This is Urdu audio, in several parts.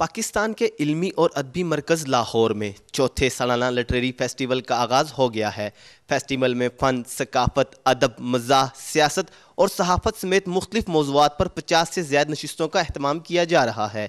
پاکستان کے علمی اور ادبی مرکز لاہور میں چوتھے سالانہ لٹریری فیسٹیول کا آغاز ہو گیا ہے۔ فیسٹیول میں فن، ثقافت، ادب، مزاح، سیاست اور صحافت سمیت مختلف موضوعات پر پچاس سے زیادہ نشستوں کا اہتمام کیا جا رہا ہے۔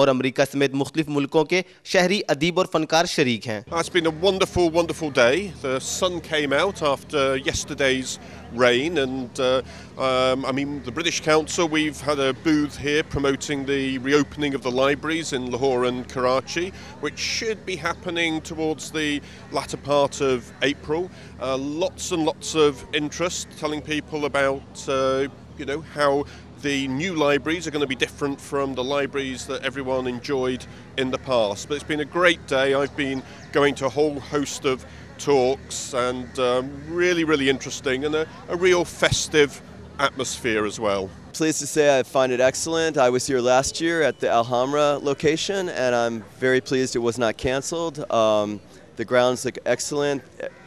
It's been a wonderful, wonderful day. The sun came out after yesterday's rain and uh, um, I mean the British Council, we've had a booth here promoting the reopening of the libraries in Lahore and Karachi, which should be happening towards the latter part of April. Uh, lots and lots of interest telling people about uh, you know how the new libraries are going to be different from the libraries that everyone enjoyed in the past. But it's been a great day. I've been going to a whole host of talks and um, really, really interesting and a, a real festive atmosphere as well. Pleased to say I find it excellent. I was here last year at the Alhambra location and I'm very pleased it was not cancelled. Um, the grounds look excellent.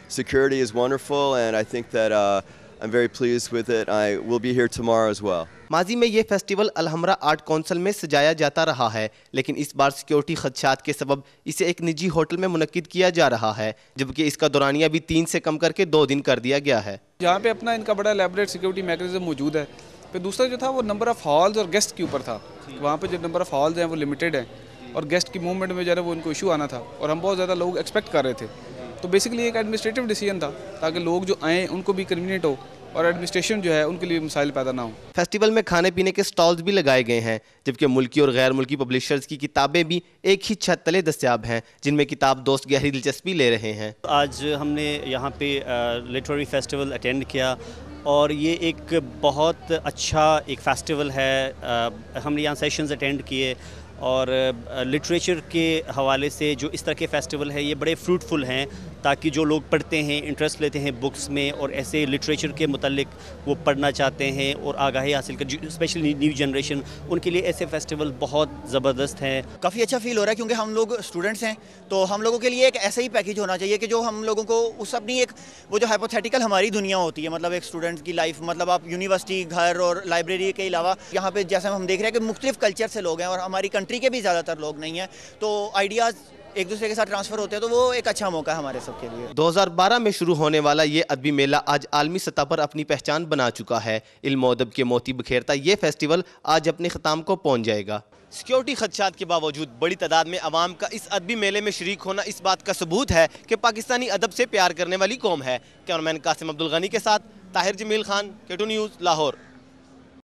Security is wonderful and I think that uh, I'm very pleased with it. I will be here tomorrow as well. ماضی میں یہ فیسٹیول الحمرہ آرٹ کونسل میں سجایا جاتا رہا ہے، لیکن اس بار سیکیورٹی خدشات کے سبب اسے ایک نجی ہوٹل میں منعقد کیا جا رہا ہے، جبکہ اس کا دورانیہ بھی تین سے کم کر کے دو دن کر دیا گیا ہے۔ یہاں پہ اپنا ان کا بڑا لیبریٹ سیکیورٹی میکنزم موجود ہے۔ پھر دوسرا جو تھا وہ نمبر آف ہالز اور گیسٹ کے اوپر تھا۔ وہاں پہ جو نمبر آف ہالز ہیں وہ لمیٹیڈ ہیں اور گیسٹ کی موومنٹ میں جو ہے وہ ان کو ایشو آنا تھا اور ہم بہت زیادہ لوگ ایکسپیکٹ کر رہے تھے۔ تو بیسکلی ایک ایڈمنسٹریٹو ڈیسیجن تھا تاکہ لوگ جو آئیں ان کو بھی کنوینئنٹ ہو اور ایڈمنسٹریشن جو ہے ان کے لیے مسائل پیدا نہ ہوں۔ فیسٹیول میں کھانے پینے کے سٹالز بھی لگائے گئے ہیں جبکہ ملکی اور غیر ملکی پبلشرز کی کتابیں بھی ایک ہی چھت تلے دستیاب ہیں جن میں کتاب دوست گہری دلچسپی لے رہے ہیں۔ آج ہم نے یہاں پہ لٹریری فیسٹیول اٹینڈ کیا اور یہ ایک بہت اچھا ایک فیسٹیول ہے۔ ہم نے یہاں سیشنز اٹینڈ کیے اور لٹریچر کے حوالے سے جو اس طرح کے فیسٹیول ہے یہ بڑے فروٹفل ہیں۔ تاکہ جو لوگ پڑھتے ہیں انٹرسٹ لیتے ہیں بکس میں اور ایسے لٹریچر کے متعلق وہ پڑھنا چاہتے ہیں اور آگاہی حاصل کر اسپیشلی نیو جنریشن ان کے لیے ایسے فیسٹیول بہت زبردست ہیں۔ کافی اچھا فیل ہو رہا ہے کیونکہ ہم لوگ اسٹوڈنٹس ہیں، تو ہم لوگوں کے لیے ایک ایسا ہی پیکیج ہونا چاہیے کہ جو ہم لوگوں کو اس اپنی ایک وہ جو ہائپوتھیٹیکل ہماری دنیا ہوتی ہے مطلب ایک اسٹوڈنٹ کی لائف مطلب آپ یونیورسٹی گھر اور لائبریری کے علاوہ، یہاں پہ جیسے ہم دیکھ رہے ہیں کہ مختلف کلچر سے لوگ ہیں اور ہماری کنٹری کے بھی زیادہ تر لوگ نہیں ہیں۔ تو آئیڈیاز ایک دوسرے کے ساتھ ٹرانسفر ہوتے ہیں تو وہ ایک اچھا موقع ہے ہمارے سب کے لیے۔ دو ہزار بارہ میں شروع ہونے والا یہ ادبی میلہ آج عالمی سطح پر اپنی پہچان بنا چکا ہے۔ علم و ادب کے موتی بکھیرتا یہ فیسٹیول آج اپنے ختام کو پہنچ جائے گا۔ سیکیورٹی خدشات کے باوجود بڑی تعداد میں عوام کا اس ادبی میلے میں شریک ہونا اس بات کا ثبوت ہے کہ پاکستانی ادب سے پیار کرنے والی قوم ہے۔ کیمرمین قاسم عبدالغنی کے ساتھ طاہر جمیل خان کیٹو نیوز لاہور۔